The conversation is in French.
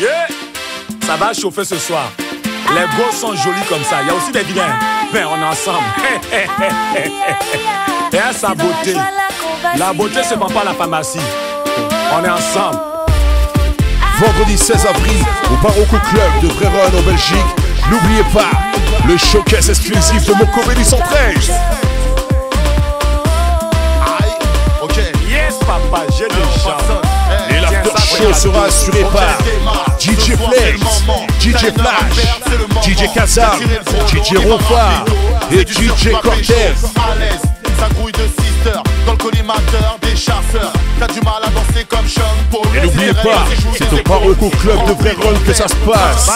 Yeah. Ça va chauffer ce soir. Les gosses sont jolis comme ça. Il y a aussi des vilains. Mais on est ensemble. Et à sa beauté. La beauté, c'est pas la pharmacie. On est ensemble. Vendredi 16 avril, au Barocco Club de Vérone en Belgique. N'oubliez pas, le showcase exclusif de Mokovéli 113. Show sera assuré par DJ Flex, DJ Flash, DJ Kazam, DJ Ronfa et DJ Cortez. Ça grouille de sister dans le collimateur des chasseurs. T'as du mal à danser comme Sean Paul. Et n'oubliez pas, c'est au Barocco Club de Vérone que ça se passe.